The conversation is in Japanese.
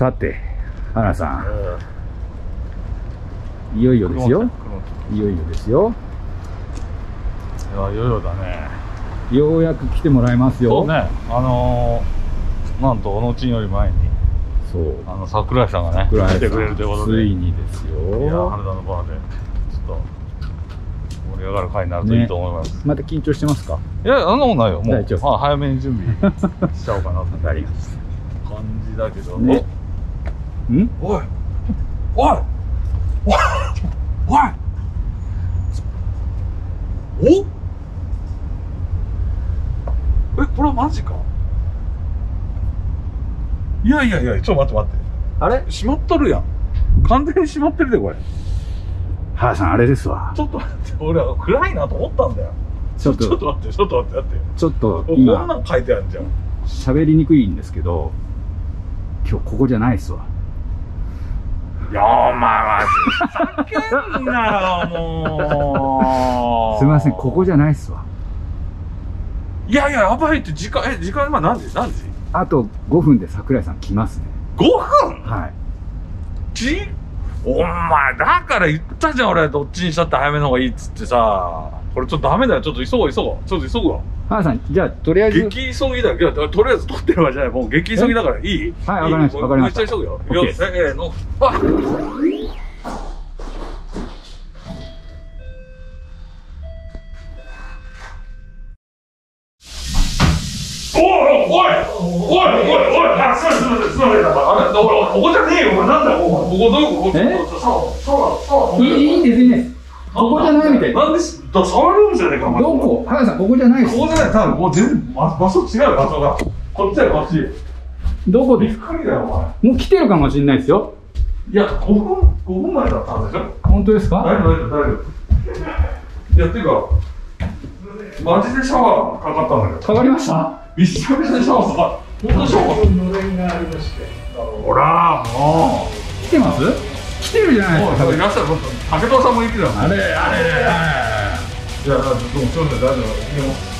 さて原さん。いよいよですよ。いよいよですよ。いやいよいよだね。ようやく来てもらいますそようね。あのー、なんと小野ちんより前にそう。あの桜井さんがね来てくれるということで。ついにですいやよ羽田のバーでちょっと盛り上がる回になるといいと思います、また緊張してますか？いやそんなことないよ。もうまあ早めに準備しちゃおうかなってわかりまし感じだけど、ねん？おおい。おい。おい。おい。お？えこれはマジか？いやいやいやちょっと待って待って。あれ？閉まっとるやん。完全に閉まってるでこれ。原さんあれですわ。ちょっと待って俺は暗いなと思ったんだよ。ちょっと。ちょっと待ってちょっと待って待って。ちょっとこんな今ん書いてあるじゃん。喋りにくいんですけど今日ここじゃないっすわいやお前はふざけんなよもうすみませんここじゃないっすわいやいややばいって時間え時間今何時何時あと5分で桜井さん来ますね ?5 分はいちお前だから言ったじゃん俺どっちにしたって早めの方がいいっつってさ。これちょっとダメだよちょっと急ごう急ごう。ちょっと急ぐわ。原さんじゃあとりあえず。激急ぎだいやととりあえず撮ってるわけじゃないもう。激急ぎだからいい？はいわかりましたいい？わかりました。めっちゃ急ぐよ。よせーの。あおいおいおいませんすいませんすいませんあれ俺ここじゃねえよお前なんだよここここどういうことえサワサワサワいいいいんですいいんですここじゃないみたいなんでだ触るんじゃねえかどこ原さんここじゃないですここじゃない多分もう全然場場所違う場所がこっちだよこっちどこですくりだよお前もう来てるかもしれないですよいや5分5分前だったんでしょ本当ですか大丈夫大丈夫大丈夫いやっていうかマジでシャワーかかったんだけどかかりましたびっしゃびしゃでシャワーさか本当にシャワーのれんがありましてほらもう。来てます？来てるじゃないもうですかいらっしゃる竹藤さんもいるよあれあれいやどうもすいません大丈夫